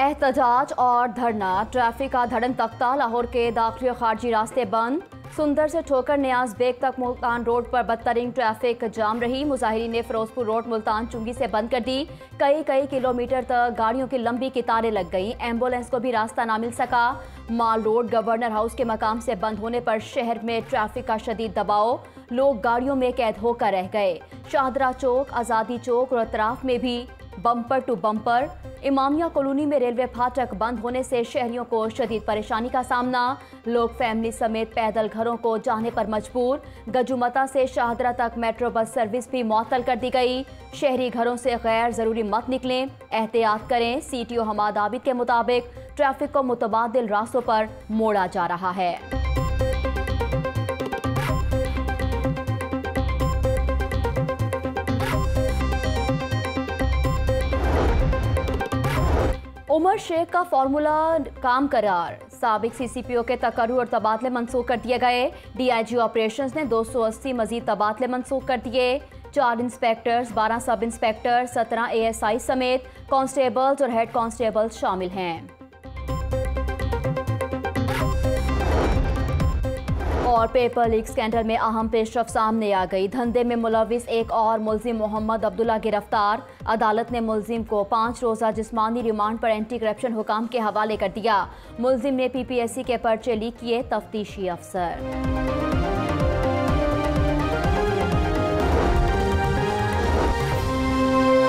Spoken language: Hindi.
एहतजाज और धरना। ट्रैफ़िक का धड़न तख्ता लाहौर के दाखिली खारजी रास्ते बंद। सुंदर से ठोकर न्याज बेग तक मुल्तान रोड पर बदतरीन ट्रैफ़िक जाम रही। मुजाहरी ने फिरोजपुर रोड मुल्तान चुंगी से बंद कर दी। कई कई किलोमीटर तक गाड़ियों की लंबी कितारें लग गईं। एंबुलेंस को भी रास्ता ना मिल सका। माल रोड, गवर्नर हाउस के मकाम से बंद होने पर शहर में ट्रैफ़िक का शदीद दबाव। लोग गाड़ियों में कैद होकर रह गए। शाहदरा चौक, आज़ादी चौक और अतराफ में भी bumper to bumper. Imamia colony में रेलवे फाटक बंद होने से शहरियों को शदीद परेशानी का सामना। लोग फैमिली समेत पैदल घरों को जाने पर मजबूर। गजुमता से शाहदरा तक मेट्रो बस सर्विस भी मअतल कर दी गई। शहरी घरों से गैर ज़रूरी मत निकलें। एहतियात करें C T O Hamad Abid के मुताबिक। ट्रैफ़िक को मुतबादिल रास्तों पर मोड़ा जा रहा है। उमर शेख का फार्मूला काम करार। सबक सीसीपीओ के तकरू और तबादले मनसूख कर दिए गए। डीआईजी ऑपरेशंस ने 280 मजीद तबादले मनसूख कर दिए। चार इंस्पेक्टर्स 12 सब इंस्पेक्टर 17 एएसआई समेत कांस्टेबल्स और हेड कांस्टेबल्स शामिल हैं। और पेपर लीक स्कैंडल में अहम पेशरफ सामने आ गई। धंधे में मुलविस एक और मुलजिम मोहम्मद अब्दुल्ला गिरफ़्तार। अदालत ने मुलजिम को पाँच रोज़ा जिस्मानी रिमांड पर एंटी करप्शन हुकाम के हवाले कर दिया। मुलजिम ने पीपीएससी के पर्चे लीक किए तफ्तीशी अफसर।